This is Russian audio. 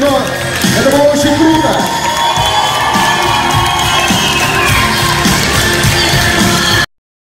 кино. это было очень круто.